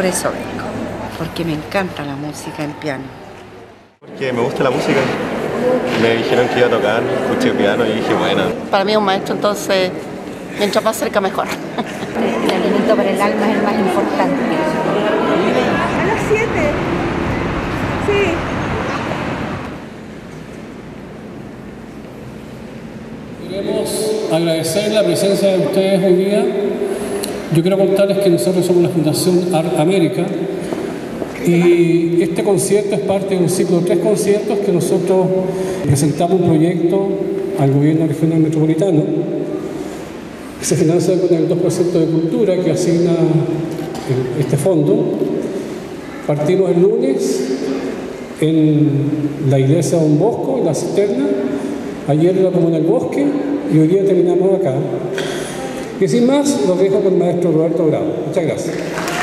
Por eso vengo, porque me encanta la música en piano. Porque me gusta la música. Me dijeron que iba a tocar, escuché piano y dije, bueno. Para mí es un maestro, entonces, mientras más cerca mejor. El alimento para el alma es el más importante. A las 7. Sí. Queremos agradecer la presencia de ustedes hoy día. Yo quiero contarles que nosotros somos la Fundación Art América y este concierto es parte de un ciclo de tres conciertos que nosotros presentamos un proyecto al gobierno regional metropolitano se financia con el 2% de cultura que asigna este fondo. Partimos el lunes en la iglesia de Don Bosco, en la cisterna, ayer era como en el bosque y hoy día terminamos acá. Y sin más, los dejo con el maestro Roberto Bravo. Muchas gracias.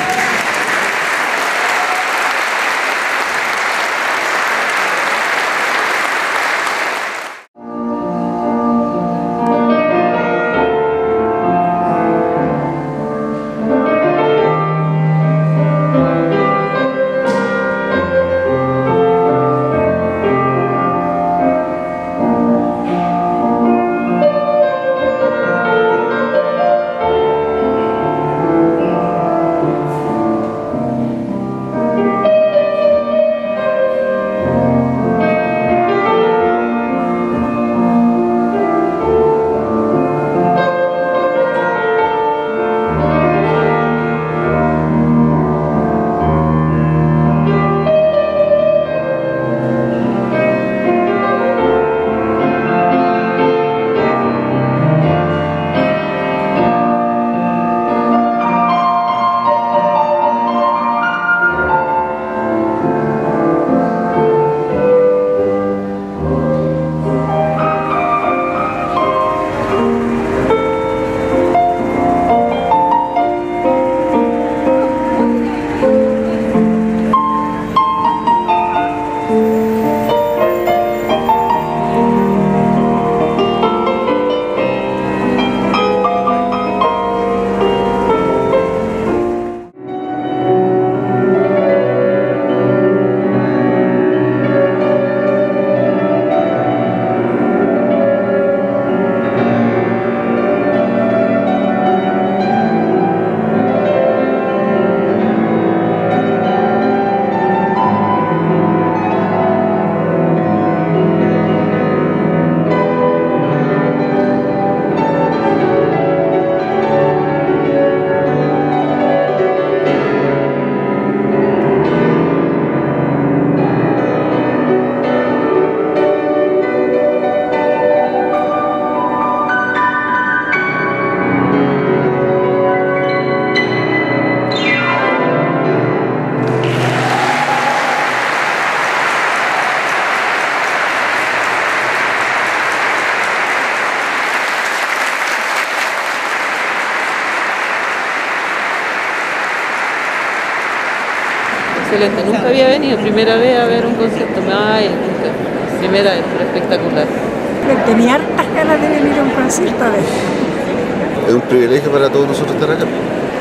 Nunca había venido, primera vez a ver un concierto. Ay, nunca. Primera vez, pero espectacular. Tenía hartas ganas de venir a un concierto de Es un privilegio para todos nosotros estar acá.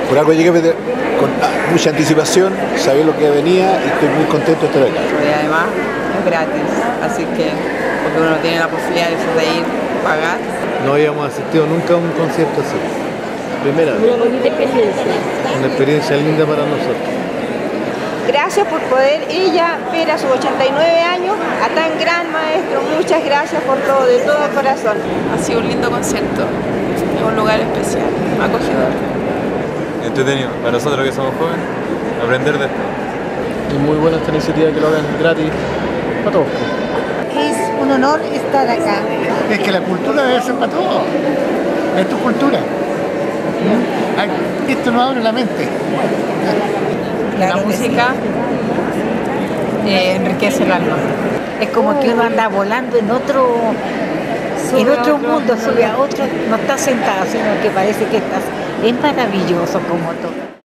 Por algo llegué con mucha anticipación, sabía lo que venía y estoy muy contento de estar acá. Y además es gratis, así que porque uno tiene la posibilidad de ir, pagar. No habíamos asistido nunca a un concierto así. Primera vez. Una bonita experiencia. Una experiencia linda para nosotros. Gracias por poder ella ver a sus 89 años a tan gran maestro. Muchas gracias por todo, de todo corazón. Ha sido un lindo concierto, es un lugar especial, acogedor. Entretenido, para nosotros que somos jóvenes, aprender de esto. Y muy buena esta iniciativa que lo hagan gratis para todos. Es un honor estar acá. Es que la cultura debe ser para todos. Es tu cultura. Esto nos abre la mente. La música eh, enriquece el alma. Es como que uno anda volando en otro, en otro mundo, sube a otro, no está sentado, sino que parece que estás. Es maravilloso como todo.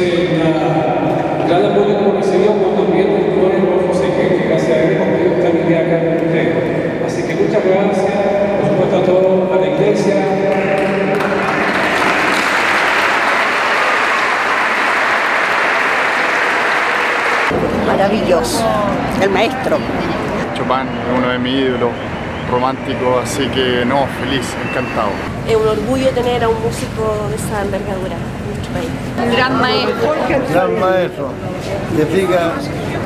Es eh, la gran apoyo que hemos recibido también del doctor Seque, que gracias a él hemos podido estar el día acá con ustedes. Así que muchas gracias, por supuesto a todos, a la iglesia, Maravilloso. El maestro. Chopin es uno de mis ídolos románticos, así que no, feliz, encantado. Es un orgullo tener a un músico de esa envergadura país. Un gran maestro. Gran maestro, que siga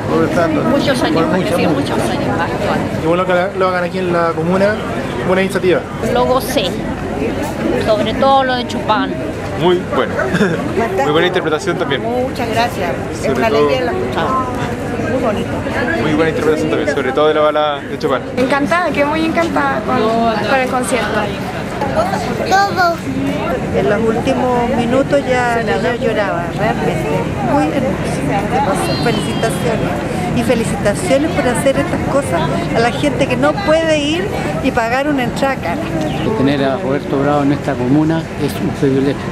progresando. Muchos años, por más, muchos años más. Y bueno que lo hagan aquí en la comuna, buena iniciativa. Lo gocé, sobre todo lo de Chopin. Muy bueno. Muy buena interpretación también. Muchas gracias. Es Sobre una todo- alegría la escuchar. Muy bonito. Muy buena interpretación también, sobre todo de la bala de Chopin. Encantada, quedé muy encantada con, con el concierto. Todo. En los últimos minutos ya ella lloraba, realmente. Muy hermoso. Felicitaciones. Y felicitaciones por hacer estas cosas a la gente que no puede ir y pagar una entrada cara. Tener a Roberto Bravo en esta comuna es un privilegio,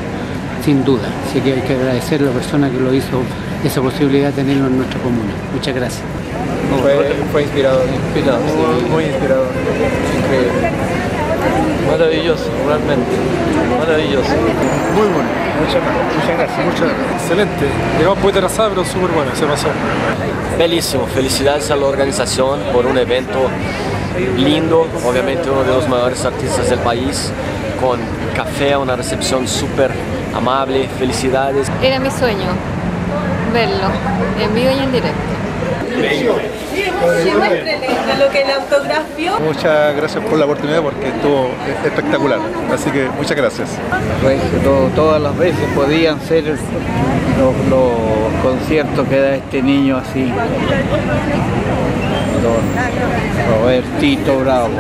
sin duda. Así que hay que agradecer a la persona que lo hizo, esa posibilidad de tenerlo en nuestra comuna. Muchas gracias. Fue, fue inspirador, inspirador, muy, muy inspirador, increíble. Maravilloso, realmente, maravilloso. Muy bueno, muchas, muchas gracias. Muchas gracias. Excelente. Llegamos un poquito atrasado, pero súper bueno, se pasó. Bellísimo, felicidades a la organización por un evento lindo, obviamente uno de los mayores artistas del país, con café, una recepción súper amable, felicidades. Era mi sueño verlo en vivo y en directo. Muchas gracias por la oportunidad porque estuvo espectacular. Así que muchas gracias. To- todas las veces podían ser los, los conciertos que da este niño así. Don Robertito Bravo.